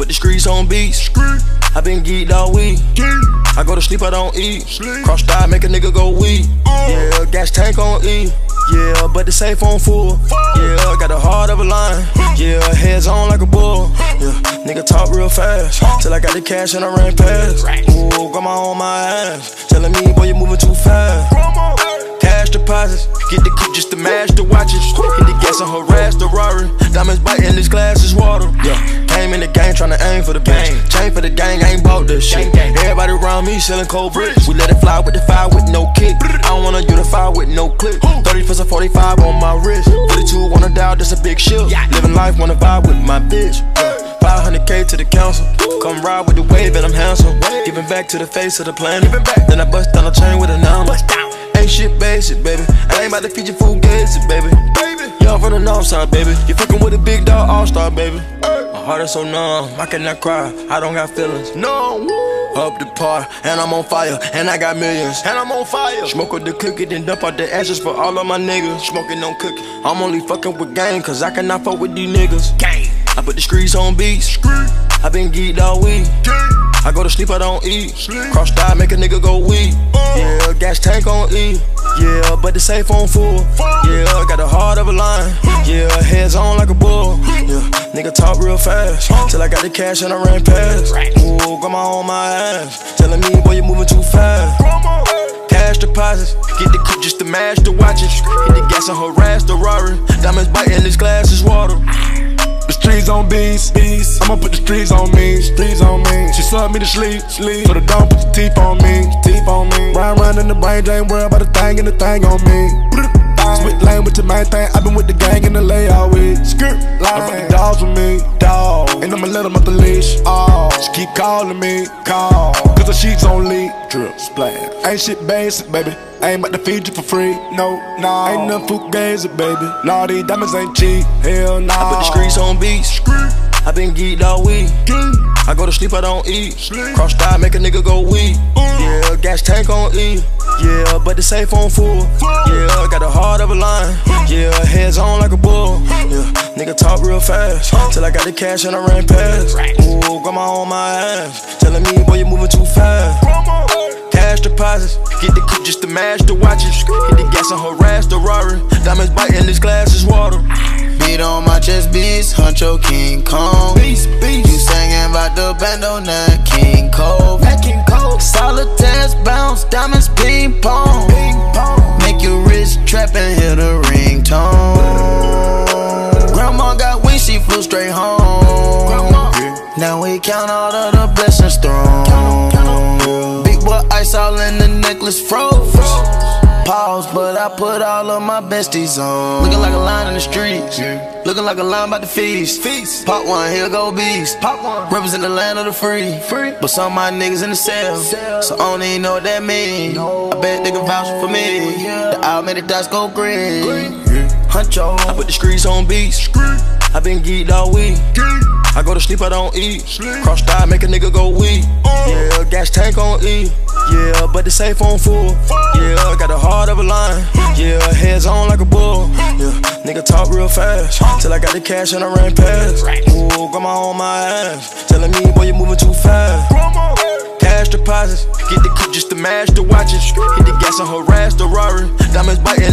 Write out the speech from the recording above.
Put the streets on beats. I been geeked all week. I go to sleep, I don't eat. Cross die, make a nigga go weak. Yeah, gas tank on E. Yeah, but the safe on full. Yeah, got the heart of a lion. Yeah, heads on like a bull. Yeah, nigga talk real fast. Till I got the cash and I ran past. Ooh, got my on my ass. Telling me, boy, you moving too fast. Cash deposits, get the coupe just to match the watches. Hit the gas came in the game trying to aim for the bang. Chain for the gang, I ain't bought this shit. Everybody around me selling cold bricks. We let it fly with the fire with no kick. I don't wanna unify with no clip. 30 for 45 on my wrist. 42 wanna dial, that's a big shit. Living life, wanna vibe with my bitch. 500k to the council. Come ride with the wave and I'm handsome. Giving back to the face of the planet. Then I bust down the chain with a number. Ain't shit basic, baby. I ain't about to feed you food gazing, baby. Y'all from the north side, baby. You fucking with a big dog all star, baby. Heart is so numb, I cannot cry. I don't got feelings. No. Up the par, and I'm on fire, and I got millions, and I'm on fire. Smoke with the cookie, then dump out the ashes for all of my niggas. Smoking on cookie. I'm only fucking with gang, cause I cannot fuck with these niggas. Gang. I put the streets on beats. I been geeked all week. I go to sleep, I don't eat. Cross die, make a nigga go weak. Yeah, gas tank on E. Yeah, but the safe on full. Yeah, I got the heart of a lion. Yeah, heads on like a bull. Yeah, nigga talk real fast. Till I got the cash and I ran past. Ooh, my on my ass. Telling me, boy, you moving too fast. Cash deposits, get the coupe just to match the watches. Hit the gas and harass the Rari. Diamonds biting this glass is water. Streets on beats, beats. I'ma put the streets on me, streets on me. She sucked me to sleep, sleep. So the don't put the teeth on me, teeth on me. Ryan round in the brain drain, worry about the thing and the thing on me. Split lane with the main thing, i been with the gang in the lay all week. Skirt, line. I the dogs with me, dog. And I'ma let them off the leash, oh. She keep calling me, call. Cause the sheets on leak, drip, splash. Ain't shit basic, baby. I ain't about to feed you for free, no, no. Ain't nothing fugazi, baby. Nah, these diamonds ain't cheap, hell nah. I put the streets on beats. I been geeked all week. I go to sleep, I don't eat. Cross die, make a nigga go weak. Yeah, gas tank on E. Yeah, but the safe on full. Yeah, got the heart of a lion. Yeah, heads on like a bull. Yeah, nigga talk real fast. Till I got the cash and I ran past. Ooh, got my on my ass. Telling me, boy, you moving too. Cash deposits, get the coupe just to match the watches. Hit the gas and harass the Rari. Diamonds biting this glass is water. Beat on my chest, beast, Huncho King Kong. Beast, beast. You singing about the band on that King Cole. That King Cole. Solitaires bounce, diamonds ping pong. Ping pong. Make you rich, trap and hear the ringtone. Grandma got wings, she flew straight home. Grandma. Now we count all of the All in the necklace froze. Pause, but I put all of my besties on. Looking like a line in the streets. Looking like a line about the feast. Feast. Pop one, here go beast. Pop one. Represent the land of the free. Free. But some of my niggas in the cell. Cell. So I don't even know what that mean. No. I bet they can vouch for me. Oh, yeah. The owl made the dots go green. Green. Huncho. I put the streets on beats. I been geeked all week. I go to sleep, I don't eat. Cross die, make a nigga go weak. Yeah, gas tank on E. Yeah, but the safe on full. Yeah, got the heart of a lion. Yeah, heads on like a bull. Yeah, nigga talk real fast. Till I got the cash and I ran past. Ooh, my on my ass. Telling me, boy, you moving too fast. Cash deposits, get the coupe just to match the watches. Hit the gas and harass the Rari. Diamonds biting